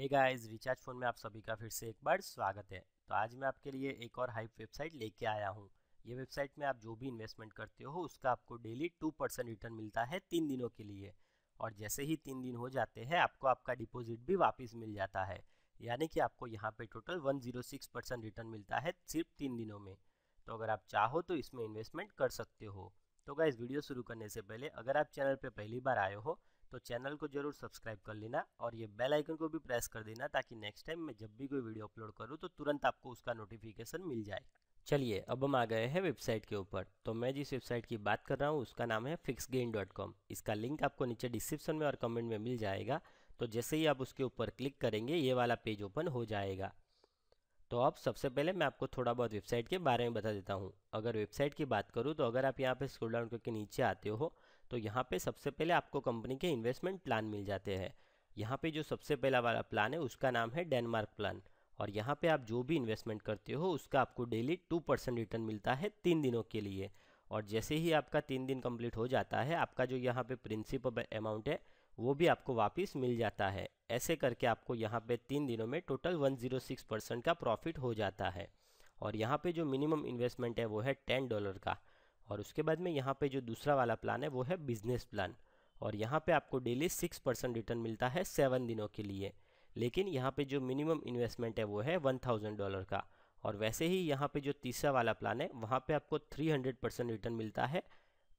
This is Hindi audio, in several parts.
हे गाइस रिचार्ज फ़ोन में आप सभी का फिर से एक बार स्वागत है। तो आज मैं आपके लिए एक और हाइप वेबसाइट लेके आया हूँ। ये वेबसाइट में आप जो भी इन्वेस्टमेंट करते हो, उसका आपको डेली टू परसेंट रिटर्न मिलता है तीन दिनों के लिए। और जैसे ही तीन दिन हो जाते हैं, आपको आपका डिपॉजिट भी वापस मिल जाता है। यानी कि आपको यहाँ पे total one zero six percent return मिलता है सिर्फ़ तीन दिनों में। तो अगर आप चाहो तो इसमें इन्वेस्टमेंट कर सकते हो। तो गाइज़ वीडियो शुरू करने से पहले अगर आप चैनल पर पहली बार आए हो तो चैनल को ज़रूर सब्सक्राइब कर लेना और ये बेल आइकन को भी प्रेस कर देना ताकि नेक्स्ट टाइम मैं जब भी कोई वीडियो अपलोड करूँ तो तुरंत आपको उसका नोटिफिकेशन मिल जाए। चलिए, अब हम आ गए हैं वेबसाइट के ऊपर। तो मैं जिस वेबसाइट की बात कर रहा हूँ, उसका नाम है फिक्स गेन डॉट कॉम इसका लिंक आपको नीचे डिस्क्रिप्शन में और कमेंट में मिल जाएगा। तो जैसे ही आप उसके ऊपर क्लिक करेंगे, ये वाला पेज ओपन हो जाएगा। तो अब सबसे पहले मैं आपको थोड़ा बहुत वेबसाइट के बारे में बता देता हूँ। अगर वेबसाइट की बात करूँ तो अगर आप यहाँ पे स्क्रॉल डाउन करके नीचे आते हो तो यहाँ पे सबसे पहले आपको कंपनी के इन्वेस्टमेंट प्लान मिल जाते हैं। यहाँ पे जो सबसे पहला वाला प्लान है, उसका नाम है डेनमार्क प्लान और यहाँ पे आप जो भी इन्वेस्टमेंट करते हो, उसका आपको डेली टू परसेंट रिटर्न मिलता है तीन दिनों के लिए। और जैसे ही आपका तीन दिन कंप्लीट हो जाता है, आपका जो यहाँ पे प्रिंसिपल अमाउंट है, वो भी आपको वापस मिल जाता है। ऐसे करके आपको यहाँ पे तीन दिनों में टोटल 106 परसेंट का प्रॉफिट हो जाता है। और यहाँ पे जो मिनिमम इन्वेस्टमेंट है, वो है टेन डॉलर का। और उसके बाद में यहाँ पे जो दूसरा वाला प्लान है, वो है बिज़नेस प्लान और यहाँ पे आपको डेली सिक्स परसेंट रिटर्न मिलता है सेवन दिनों के लिए. लेकिन यहाँ पे जो मिनिमम इन्वेस्टमेंट है, वो है वन थाउज़ेंड डॉलर का. और वैसे ही यहाँ पे जो तीसरा वाला प्लान है, वहाँ पे आपको थ्री हंड्रेड परसेंट रिटर्न मिलता है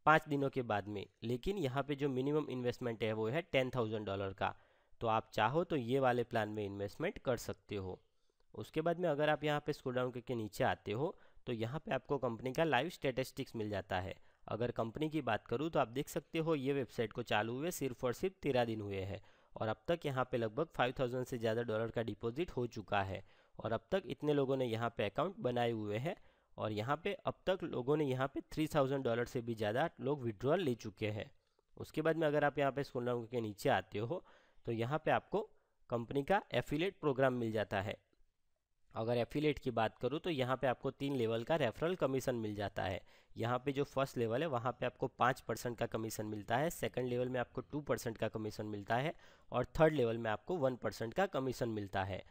पाँच दिनों के बाद में. लेकिन यहाँ पे जो मिनिमम इन्वेस्टमेंट है, वो है टेन थाउज़ेंड डॉलर का. तो आप चाहो तो ये वाले प्लान में इन्वेस्टमेंट कर सकते हो. उसके बाद में अगर आप यहाँ पे स्कूल डाउन करके नीचे आते हो तो यहाँ पे आपको कंपनी का लाइव स्टेटिस्टिक्स मिल जाता है। अगर कंपनी की बात करूँ तो आप देख सकते हो ये वेबसाइट को चालू हुए सिर्फ़ और सिर्फ़ तेरह दिन हुए हैं और अब तक यहाँ पे लगभग फाइव थाउज़ेंड से ज़्यादा डॉलर का डिपॉजिट हो चुका है और अब तक इतने लोगों ने यहाँ पे अकाउंट बनाए हुए हैं और यहाँ पे अब तक लोगों ने यहाँ पे थ्री थाउज़ेंड डॉलर से भी ज़्यादा लोग विड्रॉल ले चुके हैं। उसके बाद में अगर आप यहाँ पे स्कूल के नीचे आते हो तो यहाँ पे आपको कंपनी का एफिलेट प्रोग्राम मिल जाता है। अगर एफिलेट की बात करूँ तो यहाँ पे आपको तीन लेवल का रेफरल कमीशन मिल जाता है। यहाँ पे जो फ़र्स्ट लेवल है, वहाँ पे आपको पाँच परसेंट का कमीशन मिलता है। सेकंड लेवल में आपको टू परसेंट का कमीशन मिलता है और थर्ड लेवल में आपको वन परसेंट का कमीशन मिलता है।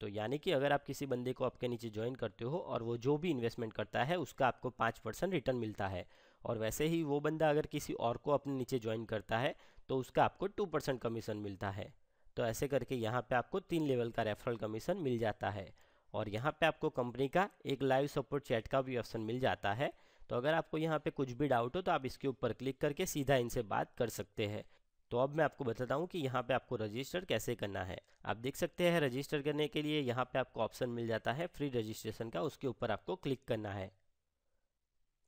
तो यानी कि अगर आप किसी बंदे को आपके नीचे ज्वाइन करते हो और वो जो भी इन्वेस्टमेंट करता है, उसका आपको पाँच परसेंट रिटर्न मिलता है। और वैसे ही वो बंदा अगर किसी और को अपने नीचे ज्वाइन करता है तो उसका आपको टू परसेंट कमीशन मिलता है। तो ऐसे करके यहाँ पे आपको तीन लेवल का रेफरल कमीशन मिल जाता है। और यहाँ पे आपको कंपनी का एक लाइव सपोर्ट चैट का भी ऑप्शन मिल जाता है। तो अगर आपको यहाँ पे कुछ भी डाउट हो तो आप इसके ऊपर क्लिक करके सीधा इनसे बात कर सकते हैं। तो अब मैं आपको बताता हूँ कि यहाँ पे आपको रजिस्टर कैसे करना है। आप देख सकते हैं रजिस्टर करने के लिए यहाँ पे आपको ऑप्शन मिल जाता है फ्री रजिस्ट्रेशन का, उसके ऊपर आपको क्लिक करना है।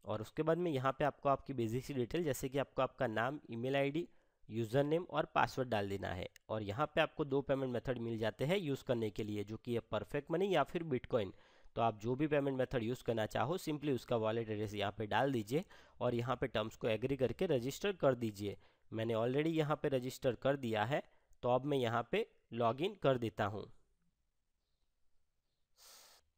और उसके बाद में यहाँ पे आपको आपकी बेसिक सी डिटेल जैसे कि आपको आपका नाम ईमेल आईडी यूज़र नेम और पासवर्ड डाल देना है। और यहाँ पे आपको दो पेमेंट मेथड मिल जाते हैं यूज़ करने के लिए, जो कि है परफेक्ट मनी या फिर बिटकॉइन। तो आप जो भी पेमेंट मेथड यूज़ करना चाहो, सिंपली उसका वॉलेट एड्रेस यहाँ पे डाल दीजिए और यहाँ पे टर्म्स को एग्री करके रजिस्टर कर दीजिए। मैंने ऑलरेडी यहाँ पे रजिस्टर कर दिया है तो अब मैं यहाँ पे लॉगिन कर देता हूँ।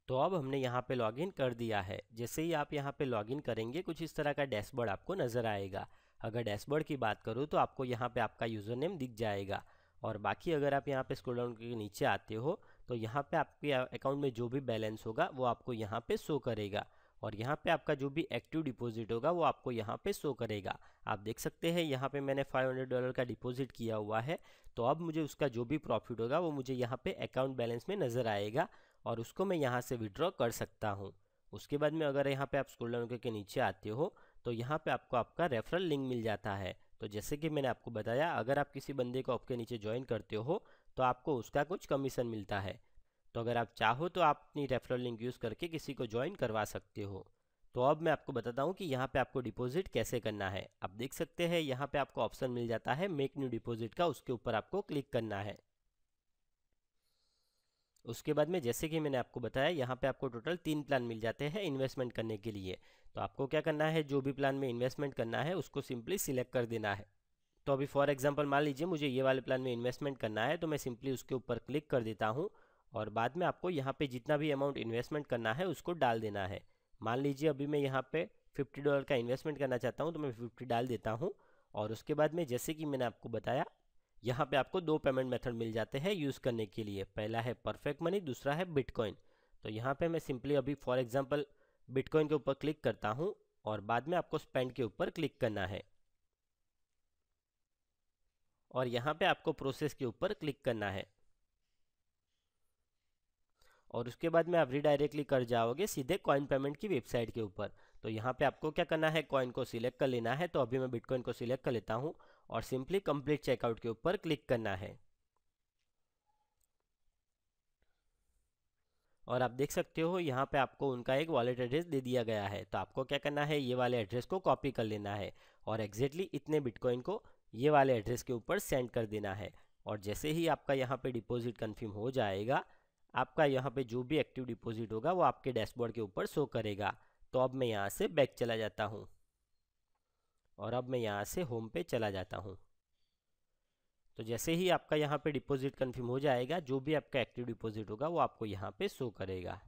तो अब हमने यहाँ पे लॉगिन कर दिया है। जैसे ही आप यहाँ पे लॉगिन करेंगे, कुछ इस तरह का डैशबोर्ड आपको नज़र आएगा। अगर डैशबोर्ड की बात करूँ तो आपको यहाँ पे आपका यूज़र नेम दिख जाएगा। और बाकी अगर आप यहाँ पे स्क्रॉल डाउन के नीचे आते हो तो यहाँ पे आपके अकाउंट में जो भी बैलेंस होगा, वो आपको यहाँ पे शो करेगा। और यहाँ पे आपका जो भी एक्टिव डिपॉजिट होगा, वो आपको यहाँ पे शो करेगा। आप देख सकते हैं, यहाँ पे मैंने 500 डॉलर का डिपॉजिट किया हुआ है। तो अब मुझे उसका जो भी प्रॉफिट होगा, वो मुझे यहाँ पे अकाउंट बैलेंस में नज़र आएगा और उसको मैं यहाँ से विड्रॉ कर सकता हूँ। उसके बाद में अगर यहाँ पे आप स्कूल डाउन करके नीचे आते हो तो यहाँ पे आपको आपका रेफरल लिंक मिल जाता है। तो जैसे कि मैंने आपको बताया, अगर आप किसी बंदे को आपके नीचे ज्वाइन करते हो तो आपको उसका कुछ कमीशन मिलता है। तो अगर आप चाहो तो आप अपनी रेफरल लिंक यूज़ करके किसी को ज्वाइन करवा सकते हो। तो अब मैं आपको बताता हूँ कि यहाँ पे आपको डिपॉजिट कैसे करना है। आप देख सकते हैं, यहाँ पे आपको ऑप्शन मिल जाता है मेक न्यू डिपॉजिट का, उसके ऊपर आपको क्लिक करना है। उसके बाद में जैसे कि मैंने आपको बताया, यहाँ पे आपको टोटल तीन प्लान मिल जाते हैं इन्वेस्टमेंट करने के लिए। तो आपको क्या करना है? जो भी प्लान में इन्वेस्टमेंट करना है, उसको सिंपली सिलेक्ट कर देना है। तो अभी फॉर एग्जांपल मान लीजिए, मुझे ये वाले प्लान में इन्वेस्टमेंट करना है तो मैं सिंपली उसके ऊपर क्लिक कर देता हूँ और बाद में आपको यहाँ पे जितना भी अमाउंट इन्वेस्टमेंट करना है, उसको डाल देना है। मान लीजिए अभी मैं यहाँ पे फिफ्टी डॉलर का इन्वेस्टमेंट करना चाहता हूँ तो मैं फिफ्टी डाल देता हूँ और उसके बाद में जैसे कि मैंने आपको बताया यहाँ पे आपको दो पेमेंट मेथड मिल जाते हैं यूज़ करने के लिए। पहला है परफेक्ट मनी दूसरा है बिटकॉइन तो यहाँ पे मैं सिंपली अभी फॉर एग्जांपल बिटकॉइन के ऊपर क्लिक करता हूँ और बाद में आपको स्पेंड के ऊपर क्लिक करना है। और यहाँ पे आपको प्रोसेस के ऊपर क्लिक करना है। और उसके बाद में आप रिडायरेक्टली कर जाओगे सीधे कॉइन पेमेंट की वेबसाइट के ऊपर। तो यहाँ पे आपको क्या करना है? कॉइन को सिलेक्ट कर लेना है। तो अभी मैं बिटकॉइन को सिलेक्ट कर लेता हूँ और सिंपली कंप्लीट चेकआउट के ऊपर क्लिक करना है। और आप देख सकते हो, यहाँ पे आपको उनका एक वॉलेट एड्रेस दे दिया गया है। तो आपको क्या करना है, ये वाले एड्रेस को कॉपी कर लेना है और एग्जैक्टली इतने बिटकॉइन को ये वाले एड्रेस के ऊपर सेंड कर देना है। और जैसे ही आपका यहाँ पे डिपॉजिट कंफर्म हो जाएगा, आपका यहाँ पे जो भी एक्टिव डिपॉजिट होगा, वो आपके डैशबोर्ड के ऊपर शो करेगा। तो अब मैं यहाँ से बैक चला जाता हूँ। और अब मैं यहाँ से होम पे चला जाता हूँ। तो जैसे ही आपका यहाँ पे डिपॉजिट कंफर्म हो जाएगा, जो भी आपका एक्टिव डिपॉजिट होगा, वो आपको यहाँ पे शो करेगा।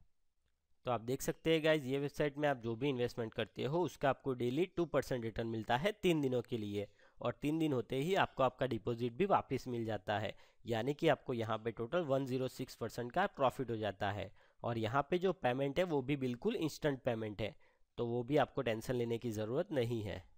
तो आप देख सकते हैं गाइज़ ये वेबसाइट में आप जो भी इन्वेस्टमेंट करते हो, उसका आपको डेली टू परसेंट रिटर्न मिलता है तीन दिनों के लिए। और तीन दिन होते ही आपको आपका डिपॉजिट भी वापस मिल जाता है। यानी कि आपको यहाँ पे टोटल 106 परसेंट का प्रॉफिट हो जाता है। और यहाँ पे जो पेमेंट है, वो भी बिल्कुल इंस्टेंट पेमेंट है। तो वो भी आपको टेंशन लेने की ज़रूरत नहीं है।